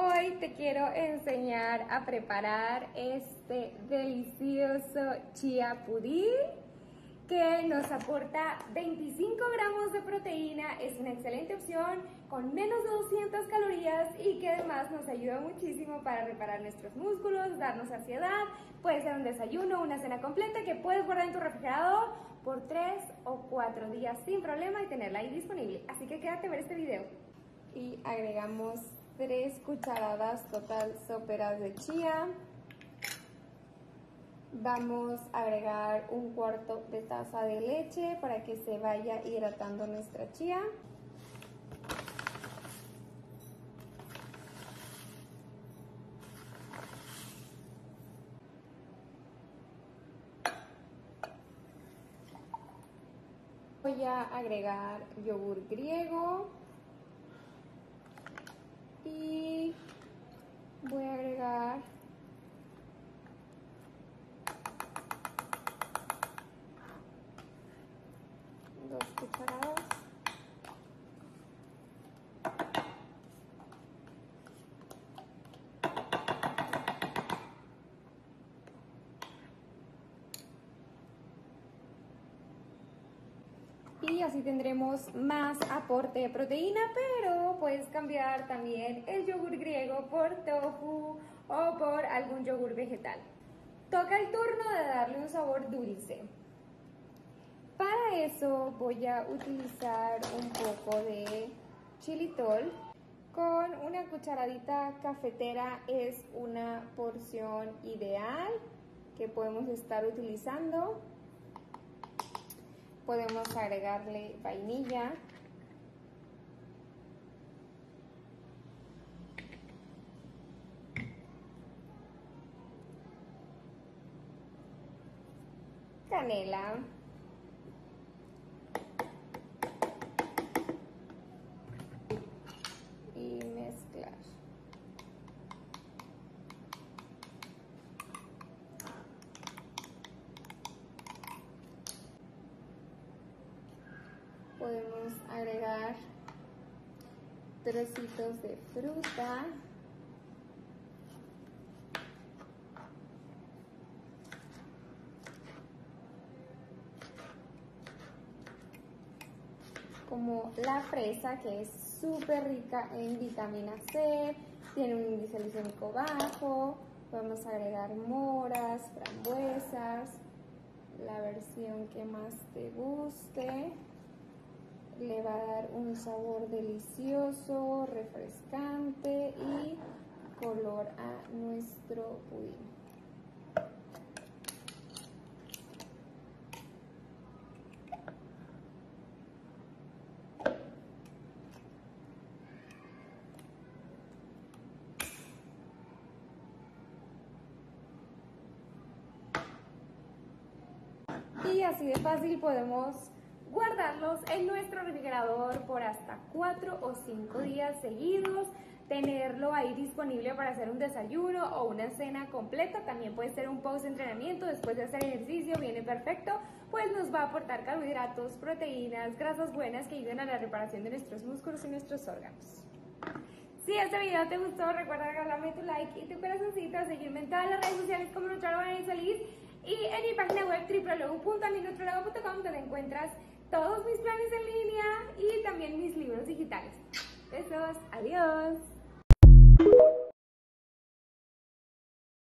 Hoy te quiero enseñar a preparar este delicioso chia pudín que nos aporta 25 gramos de proteína, es una excelente opción con menos de 200 calorías y que además nos ayuda muchísimo para reparar nuestros músculos, darnos saciedad, puede ser un desayuno, una cena completa que puedes guardar en tu refrigerador por 3 o 4 días sin problema y tenerla ahí disponible. Así que quédate a ver este video. Y agregamos 3 cucharadas total soperas de chía. Vamos a agregar un cuarto de taza de leche para que se vaya hidratando nuestra chía. Voy a agregar yogur griego y voy a agregar dos cucharadas y así tendremos más aporte de proteína, pero puedes cambiar también el yogur griego por tofu o por algún yogur vegetal. Toca el turno de darle un sabor dulce. Para eso voy a utilizar un poco de chilitol. Con una cucharadita cafetera es una porción ideal que podemos estar utilizando podemos agregarle vainilla. Canela. Y mezclar. Podemos agregar trocitos de fruta. como la fresa que es súper rica en vitamina C, tiene un índice glicémico bajo, podemos agregar moras, frambuesas, la versión que más te guste le va a dar un sabor delicioso, refrescante y color a nuestro pudín. Y así de fácil podemos guardarlos en nuestro refrigerador por hasta 4 o 5 días seguidos, tenerlo ahí disponible para hacer un desayuno o una cena completa, también puede ser un post entrenamiento después de hacer ejercicio, viene perfecto, pues nos va a aportar carbohidratos, proteínas, grasas buenas que ayuden a la reparación de nuestros músculos y nuestros órganos. Si este video te gustó, recuerda regalarme tu like y tu corazoncito, seguirme en todas las redes sociales como Nutralo van a salir y en mi página web www.aminutrologo.com donde encuentras todos mis planes en línea y también mis libros digitales. Besos, adiós.